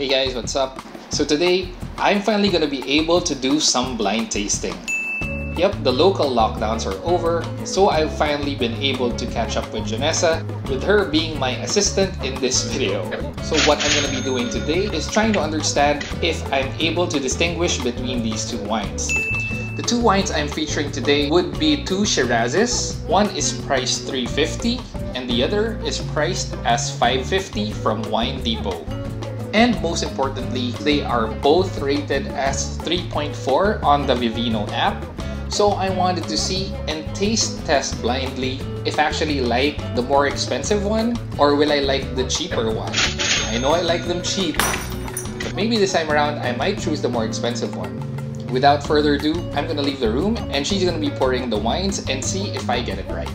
Hey guys, what's up? So today, I'm finally gonna be able to do some blind tasting. Yep, the local lockdowns are over, so I've finally been able to catch up with Jonessa, with her being my assistant in this video. So what I'm gonna be doing today is trying to understand if I'm able to distinguish between these two wines. The two wines I'm featuring today would be two Shirazes. One is priced 350 and the other is priced as 550 from Wine Depot. And most importantly, they are both rated as 3.4 on the Vivino app. So I wanted to see and taste test blindly if I actually like the more expensive one or will I like the cheaper one. I know I like them cheap, but maybe this time around I might choose the more expensive one. Without further ado, I'm gonna leave the room and she's gonna be pouring the wines and see if I get it right.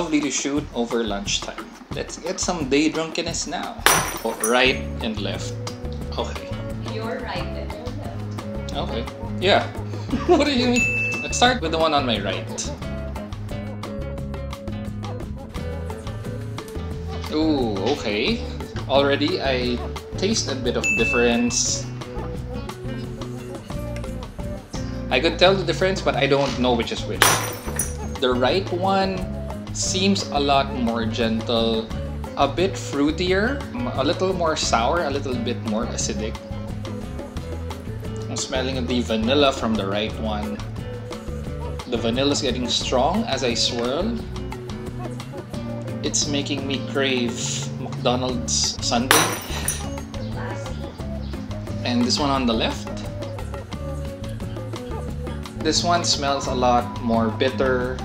Lovely to shoot over lunchtime. Let's get some day drunkenness now. Oh, right and left. Okay. You're right and left. Okay. Yeah. what do you mean? Let's start with the one on my right. Ooh, okay. Already I taste a bit of difference. I could tell the difference, but I don't know which is which. The right one seems a lot more gentle, a bit fruitier, a little more sour, a little bit more acidic. I'm smelling the vanilla from the right one. The vanilla is getting strong as I swirl. It's making me crave McDonald's sundae. Classy. And this one on the left. This one smells a lot more bitter,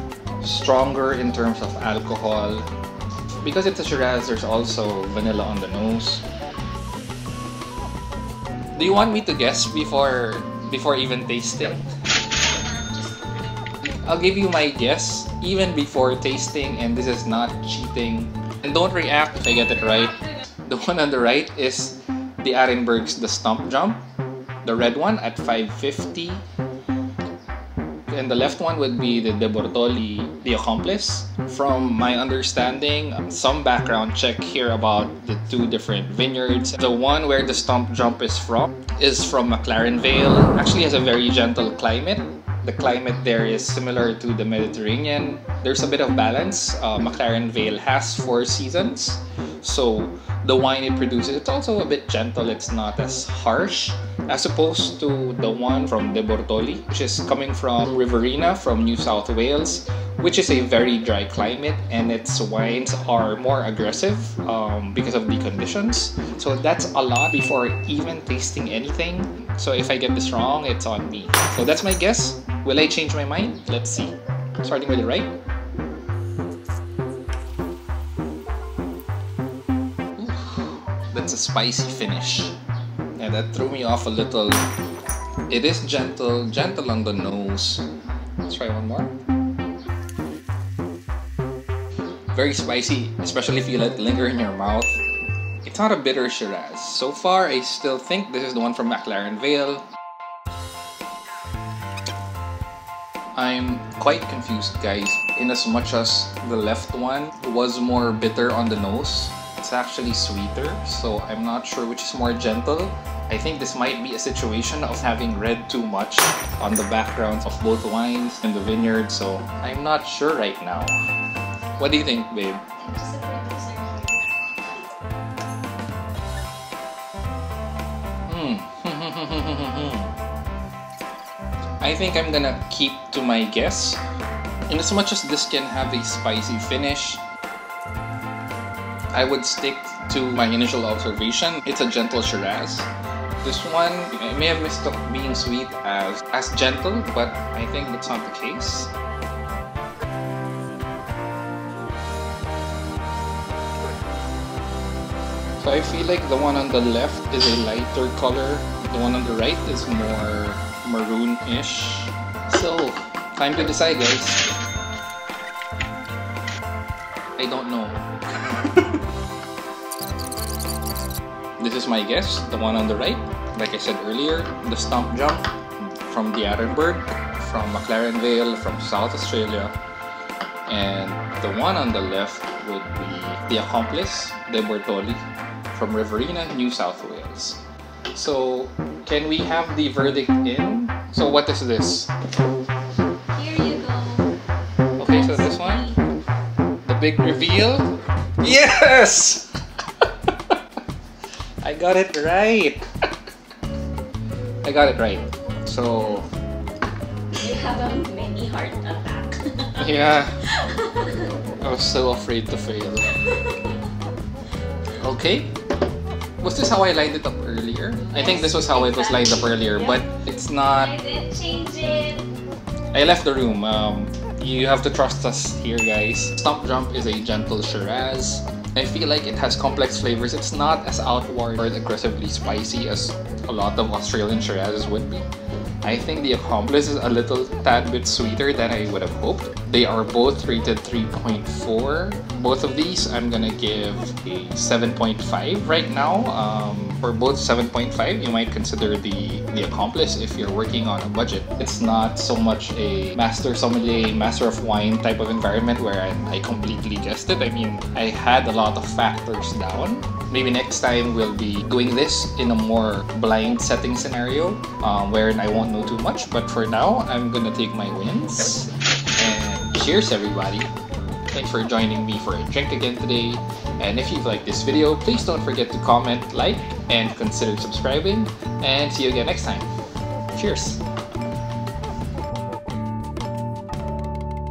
stronger in terms of alcohol. Because it's a Shiraz, there's also vanilla on the nose. Do you want me to guess before before even tasting? I'll give you my guess even before tasting and this is not cheating. And don't react if I get it right. The one on the right is d'Arenberg's The Stump Jump. The red one at 550 and the left one would be the De Bortoli, the accomplice. From my understanding, um, some background check here about the two different vineyards. The one where the stump jump is from is from McLaren Vale. Actually has a very gentle climate. The climate there is similar to the Mediterranean. There's a bit of balance. Uh, McLaren Vale has four seasons. So the wine it produces, it's also a bit gentle. It's not as harsh as opposed to the one from De Bortoli, which is coming from Riverina from New South Wales, which is a very dry climate and its wines are more aggressive um, because of the conditions. So that's a lot before even tasting anything. So if I get this wrong, it's on me. So that's my guess. Will I change my mind? Let's see. Starting with the right. That's a spicy finish. Yeah, that threw me off a little. It is gentle, gentle on the nose. Let's try one more. Very spicy, especially if you let it linger in your mouth. It's not a bitter Shiraz. So far, I still think this is the one from McLaren Vale. I'm quite confused, guys, in as much as the left one was more bitter on the nose. It's actually sweeter, so I'm not sure which is more gentle. I think this might be a situation of having read too much on the backgrounds of both wines and the vineyard, so I'm not sure right now. What do you think, babe? Hmm. I think I'm gonna keep to my guess. In as much as this can have a spicy finish, I would stick to my initial observation. It's a gentle Shiraz. This one, I may have mistook being sweet as, as gentle, but I think that's not the case. So I feel like the one on the left is a lighter color. The one on the right is more maroon-ish. So, time to decide guys. I don't know. this is my guess, the one on the right. Like I said earlier, the stump jump from d'Arenberg, from McLaren Vale, from South Australia. And the one on the left would be the accomplice, De Bortoli, from Riverina, New South Wales. So, can we have the verdict in? So, what is this? Here you go. Okay, so this one, the big reveal. Yes! I got it right. I got it right. So, You have a mini heart attack. yeah, I was so afraid to fail. Okay. Was this how I lined it up earlier? I think this was how it was lined up earlier, but it's not. I didn't change it. I left the room. Um, you have to trust us here, guys. Stump Jump is a gentle Shiraz. I feel like it has complex flavors. It's not as outward or aggressively spicy as a lot of Australian Shirazes would be. I think the Accomplice is a little tad bit sweeter than I would have hoped. They are both rated 3.4. Both of these, I'm gonna give a 7.5 right now. Um, for both 7.5, you might consider the the Accomplice if you're working on a budget. It's not so much a master sommelier, master of wine type of environment where I, I completely guessed it. I mean, I had a lot of factors down. Maybe next time we'll be doing this in a more blind setting scenario um, wherein I won't know too much. But for now, I'm gonna take my wins. And cheers, everybody! Thanks for joining me for a drink again today. And if you've liked this video, please don't forget to comment, like, and consider subscribing. And see you again next time. Cheers!